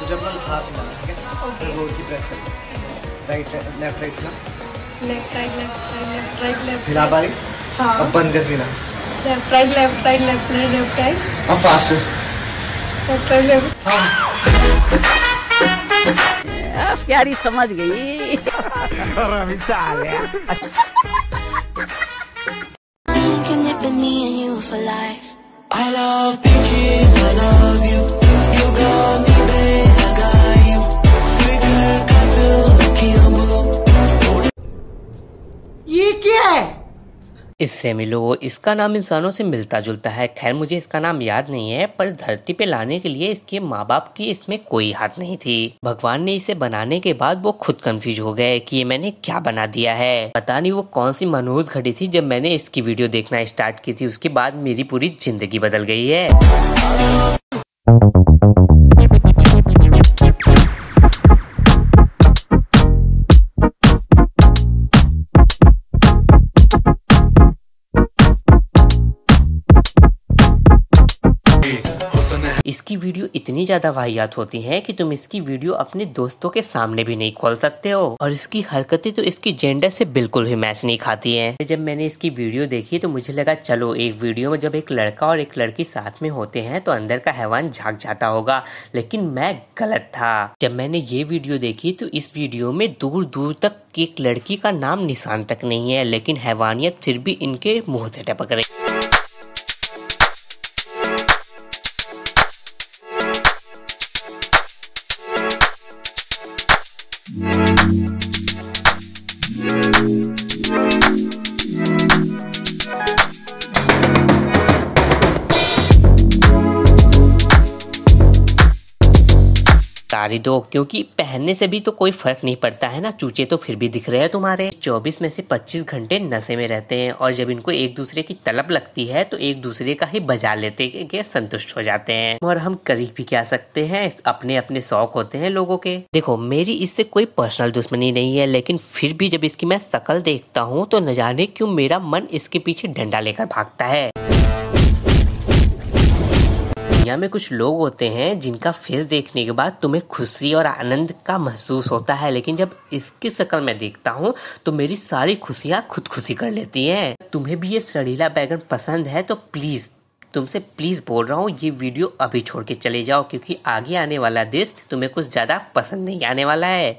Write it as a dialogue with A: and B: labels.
A: तुझे अपना हाथ मिलाना ठीक है. फिर की प्रेस करना राइट लेफ़्ट राइट ना
B: left right left right left right left
A: हिला पा रही
B: हाँ।
A: अब बंद कर देना।
B: Left right left right left right left right.
A: अब फास्ट।
B: लेफ़्ट राइट लेफ़्ट
C: प्यारी समझ गई।
D: Can it be me and you for life? I love bitches, I love. You.
E: इससे मिलो, इसका नाम इंसानों से मिलता जुलता है। खैर, मुझे इसका नाम याद नहीं है, पर धरती पे लाने के लिए इसके माँ बाप की इसमें कोई हाथ नहीं थी। भगवान ने इसे बनाने के बाद वो खुद कंफ्यूज हो गए कि ये मैंने क्या बना दिया है। पता नहीं वो कौन सी मनहूस घड़ी थी जब मैंने इसकी वीडियो देखना स्टार्ट की थी, उसके बाद मेरी पूरी ज़िंदगी बदल गई है। इसकी वीडियो इतनी ज़्यादा वाहियात होती है कि तुम इसकी वीडियो अपने दोस्तों के सामने भी नहीं खोल सकते हो। और इसकी हरकतें तो इसकी जेंडर से बिल्कुल भी मैच नहीं खाती हैं। जब मैंने इसकी वीडियो देखी तो मुझे लगा, चलो, एक वीडियो में जब एक लड़का और एक लड़की साथ में होते हैं तो अंदर का हैवान झाक जाता होगा। लेकिन मैं गलत था। जब मैंने ये वीडियो देखी तो इस वीडियो में दूर दूर तक एक लड़की का नाम निशान तक नहीं है, लेकिन हैवानियत फिर भी इनके मुँह से टपक रही। Thank you. उतारी दो, क्योंकि पहनने से भी तो कोई फ़र्क नहीं पड़ता, है ना? चूचे तो फिर भी दिख रहे हैं तुम्हारे। 24 में से 25 घंटे नशे में रहते हैं, और जब इनको एक दूसरे की तलब लगती है तो एक दूसरे का ही बजा लेते कि संतुष्ट हो जाते हैं। और हम करीब भी क्या सकते हैं? अपने अपने शौक होते हैं लोगों के। देखो, मेरी इससे कोई पर्सनल दुश्मनी नहीं है, लेकिन फिर भी जब इसकी मैं शकल देखता हूँ तो न जाने क्यों मेरा मन इसके पीछे डंडा लेकर भागता है। दुनिया में कुछ लोग होते हैं जिनका फेस देखने के बाद तुम्हें खुशी और आनंद का महसूस होता है, लेकिन जब इसकी शक्ल मैं देखता हूँ तो मेरी सारी खुशियाँ खुद खुशी कर लेती हैं। तुम्हें भी ये सड़ीला बैगन पसंद है तो प्लीज़ तुमसे प्लीज़ बोल रहा हूँ, ये वीडियो अभी छोड़ के चले जाओ, क्योंकि आगे आने वाला दृश्य तुम्हें कुछ ज़्यादा पसंद नहीं आने वाला है।